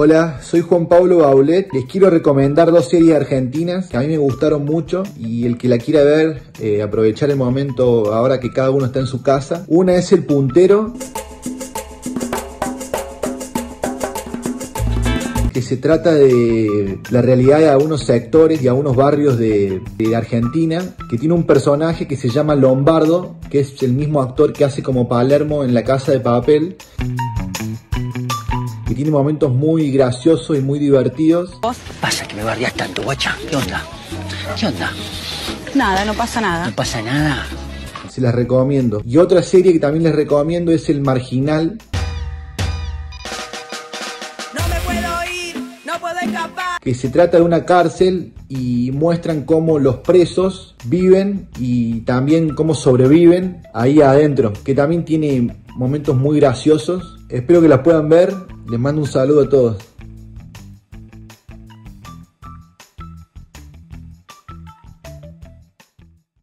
Hola, soy Juan Pablo Baulet. Les quiero recomendar dos series argentinas que a mí me gustaron mucho y el que la quiera ver, eh, aprovechar el momento ahora que cada uno está en su casa. Una es El Puntero. que se trata de la realidad de algunos sectores y algunos barrios de, de, Argentina, que tiene un personaje que se llama Lombardo, que es el mismo actor que hace como Palermo en La Casa de Papel tiene momentos muy graciosos y muy divertidos. ¿Vos? Pasa que me bardeás tanto, guacha. ¿Qué onda? ¿Qué onda? Nada, no pasa nada. ¿No pasa nada? Se las recomiendo. Y otra serie que también les recomiendo es El Marginal. No me puedo ir, no puedo escapar. Que se trata de una cárcel y muestran cómo los presos viven y también cómo sobreviven ahí adentro. Que también tiene momentos muy graciosos. Espero que las puedan ver. Les mando un saludo a todos.